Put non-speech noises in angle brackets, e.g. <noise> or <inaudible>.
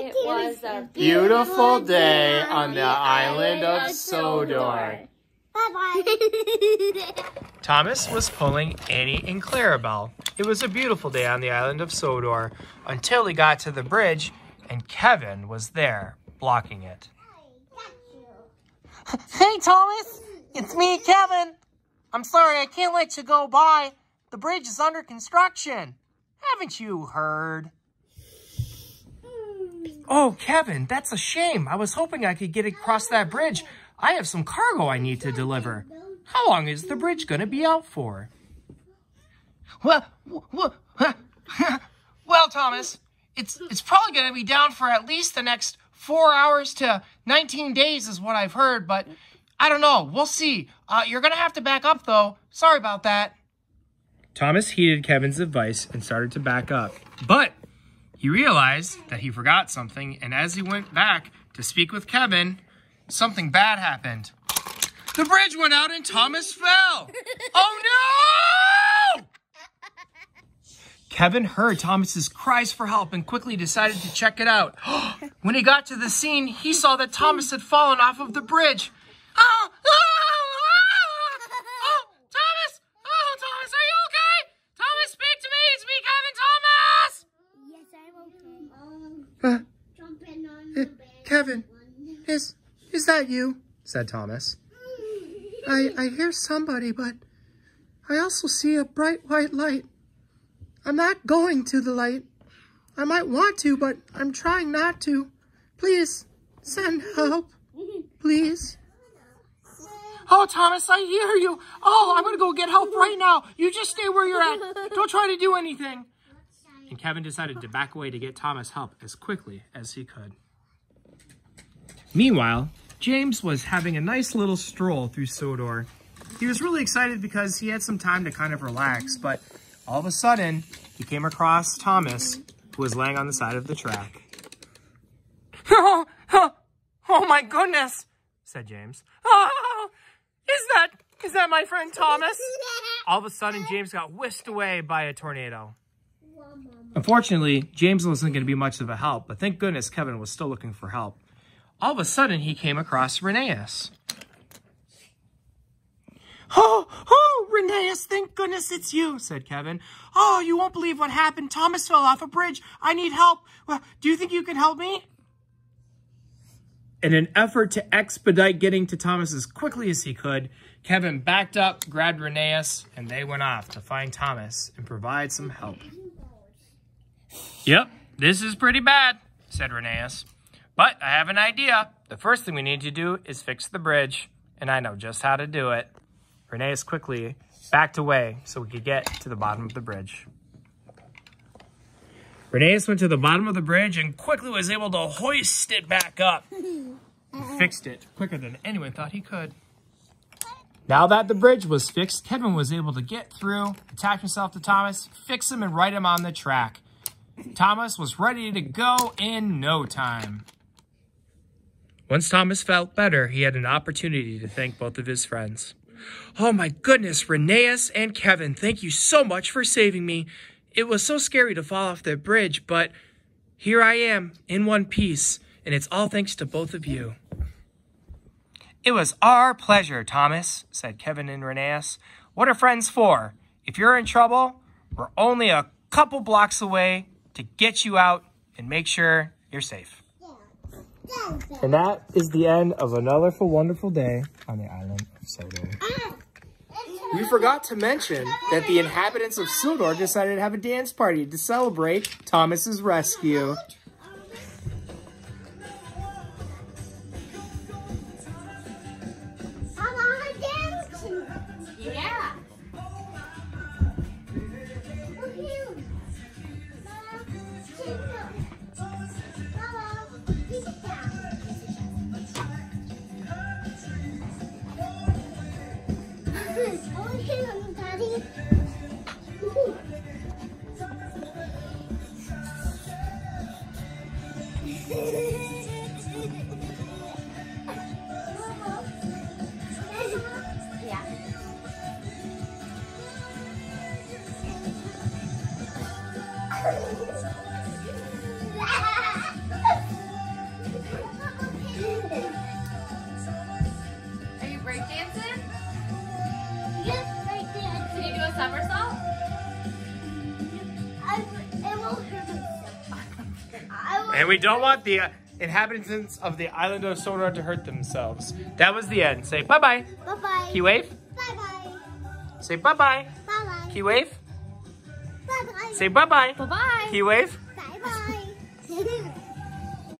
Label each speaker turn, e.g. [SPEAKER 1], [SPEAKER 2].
[SPEAKER 1] It was a
[SPEAKER 2] Beautiful day on the island of Sodor.
[SPEAKER 1] Bye-bye. <laughs>
[SPEAKER 2] Thomas was pulling Annie and Clarabelle. It was a beautiful day on the island of Sodor until he got to the bridge and Kevin was there blocking it. <laughs>
[SPEAKER 3] Hey, Thomas! It's me, Kevin. I'm sorry I can't let you go by. The bridge is under construction. Haven't you heard?
[SPEAKER 2] Oh, Kevin, that's a shame. I was hoping I could get across that bridge. I have some cargo I need to deliver. How long is the bridge going to be out for?
[SPEAKER 3] Well, well, <laughs> Thomas, it's it's probably going to be down for at least the next four hours to 19 days is what I've heard, but I don't know. We'll see. Uh, you're going to have to back up, though. Sorry about that.
[SPEAKER 2] Thomas heeded Kevin's advice and started to back up. But he realized that he forgot something, and as he went back to speak with Kevin, something bad happened. The bridge went out and Thomas fell. <laughs> Oh no! Kevin heard Thomas's cries for help and quickly decided to check it out. <gasps> when he got to the scene, he saw that Thomas had fallen off of the bridge. <gasps> Oh, oh, oh, Thomas! Oh, Thomas, are you okay? Thomas, speak to me. It's me, Kevin Thomas.
[SPEAKER 1] yes, I'm okay. Um, jumping on
[SPEAKER 2] uh,
[SPEAKER 1] the bed.
[SPEAKER 2] Kevin, is is that you? said Thomas. I I hear somebody, but I also see a bright white light. I'm not going to the light. I might want to, but I'm trying not to. Please send help. Please.
[SPEAKER 3] Oh, Thomas, I hear you. Oh, I'm going to go get help right now. You just stay where you're at. Don't try to do anything.
[SPEAKER 2] And Kevin decided to back away to get Thomas help as quickly as he could. Meanwhile, James was having a nice little stroll through Sodor. He was really excited because he had some time to kind of relax, but all of a sudden, he came across Thomas, who was laying on the side of the track.
[SPEAKER 3] Oh, <laughs> oh, oh my goodness.
[SPEAKER 2] Said James.
[SPEAKER 3] Oh, is that, is that my friend Thomas?
[SPEAKER 2] All of a sudden, James got whisked away by a tornado. Unfortunately, James wasn't going to be much of a help, but thank goodness Kevin was still looking for help. All of a sudden, he came across Rheneas.
[SPEAKER 3] Oh, oh, Rheneas, thank goodness it's you, said Kevin. Oh, you won't believe what happened. Thomas fell off a bridge. I need help. Well, do you think you can help me?
[SPEAKER 2] In an effort to expedite getting to Thomas as quickly as he could, Kevin backed up, grabbed Rheneas, and they went off to find Thomas and provide some help. Yep, this is pretty bad, said Rheneas. But I have an idea. The first thing we need to do is fix the bridge, and I know just how to do it. Rheneas quickly backed away so we could get to the bottom of the bridge. Rheneas went to the bottom of the bridge and quickly was able to hoist it back up. and <laughs> fixed it quicker than anyone thought he could. Now that the bridge was fixed, Kevin was able to get through, attach himself to Thomas, fix him, and ride him on the track. Thomas was ready to go in no time. Once Thomas felt better, he had an opportunity to thank both of his friends. Oh my goodness, Rheneas and Kevin, thank you so much for saving me. It was so scary to fall off the bridge, but here I am in one piece, and it's all thanks to both of you. It was our pleasure, Thomas, said Kevin and Rheneas. What are friends for? If you're in trouble, we're only a couple blocks away to get you out and make sure you're safe. And that is the end of another wonderful day on the island of Sodor. We forgot to mention that the inhabitants of Sodor decided to have a dance party to celebrate Thomas's rescue. And we don't want the uh, inhabitants of the island of Sodor to hurt themselves. That was the end. Say bye-bye.
[SPEAKER 1] Bye-bye.
[SPEAKER 2] You wave?
[SPEAKER 1] Bye-bye.
[SPEAKER 2] Say bye-bye.
[SPEAKER 1] Bye-bye.
[SPEAKER 2] You wave?
[SPEAKER 1] Bye-bye.
[SPEAKER 2] Say bye-bye.
[SPEAKER 4] Bye-bye.
[SPEAKER 2] You wave?
[SPEAKER 1] Bye-bye. <laughs>